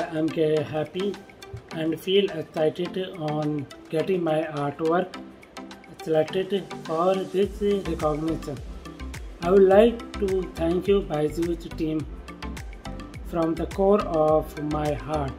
I'm happy and feel excited on getting my artwork selected for this recognition. I would like to thank you Byju's team from the core of my heart.